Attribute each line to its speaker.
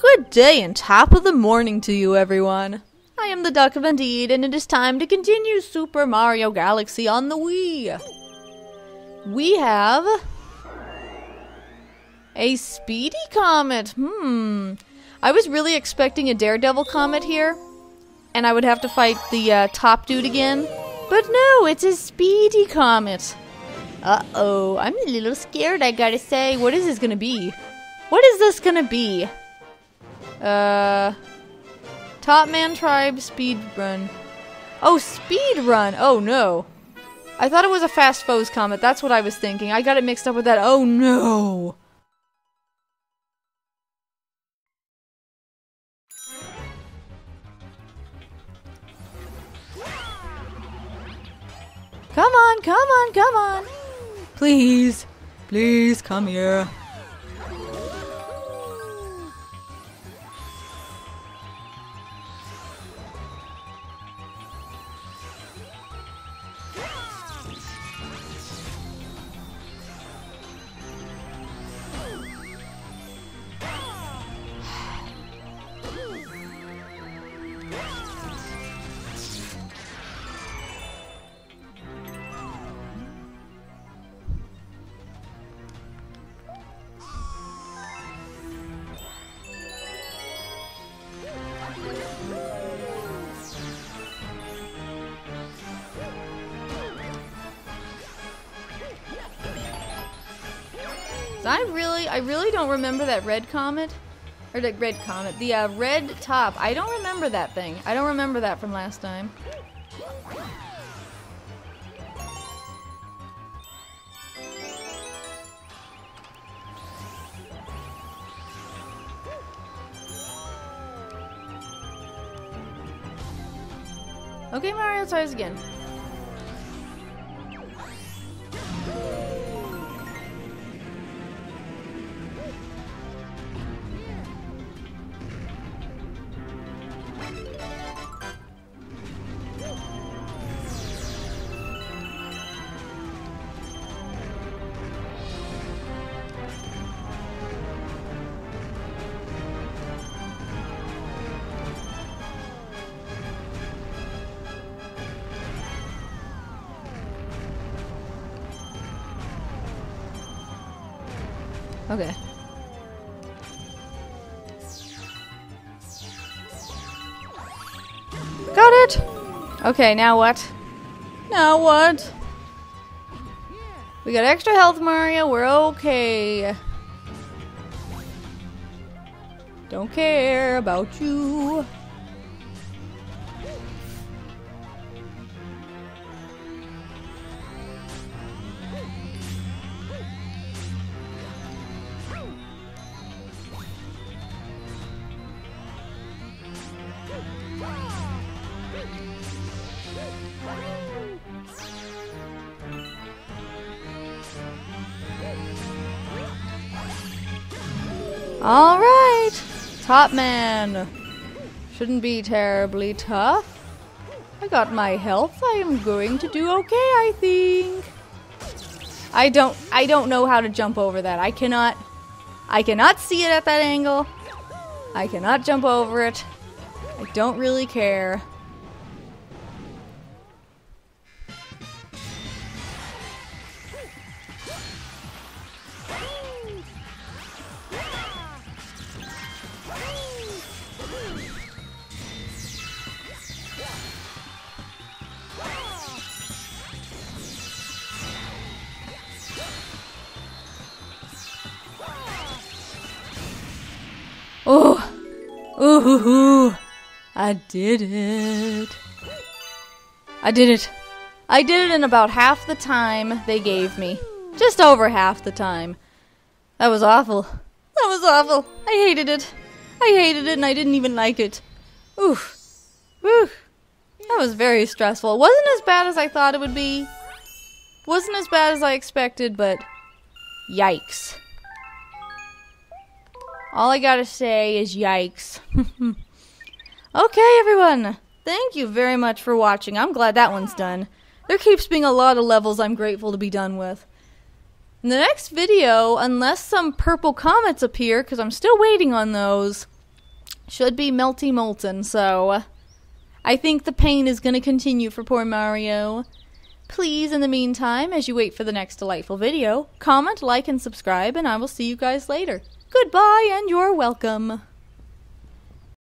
Speaker 1: Good day and top of the morning to you, everyone. I am the Duck of Indeed, and it is time to continue Super Mario Galaxy on the Wii. We have a Speedy Comet. Hmm. I was really expecting a Daredevil Comet here, and I would have to fight the uh, top dude again. But no, it's a Speedy Comet. Uh oh, I'm a little scared, I gotta say. What is this gonna be? What is this gonna be? Uh. Topman Tribe Speed Run. Oh, Speed Run! Oh no. I thought it was a Fast Foes Comet. That's what I was thinking. I got it mixed up with that. Oh no! Come on, come on, come on! Please, please come here. I really, I really don't remember that red comet, or the red comet, the uh, red top. I don't remember that thing. I don't remember that from last time. Okay, Mario, this again. Okay. It! Okay, now what? Now what? We got extra health, Mario. We're okay. Don't care about you. Alright! Top man. Shouldn't be terribly tough. I got my health. I am going to do okay, I think. I don't I don't know how to jump over that. I cannot I cannot see it at that angle. I cannot jump over it. I don't really care. Ooh, I did it. I did it. I did it in about half the time they gave me. Just over half the time. That was awful. That was awful. I hated it. I hated it and I didn't even like it. Oof. Oof. That was very stressful. It wasn't as bad as I thought it would be. Wasn't as bad as I expected, but yikes. All I gotta say is yikes. okay, everyone. Thank you very much for watching. I'm glad that one's done. There keeps being a lot of levels I'm grateful to be done with. In the next video, unless some purple comets appear, because I'm still waiting on those, should be melty molten, so I think the pain is going to continue for poor Mario. Please, in the meantime, as you wait for the next delightful video, comment, like, and subscribe, and I will see you guys later. Goodbye, and you're welcome.